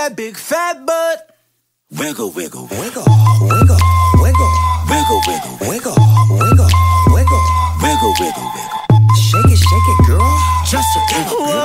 that big fat butt. Wiggle, wiggle, wiggle, wiggle, wiggle, wiggle, wiggle, wiggle, wiggle, wiggle, wiggle, wiggle, wiggle. Shake it, shake it, girl. Just a little.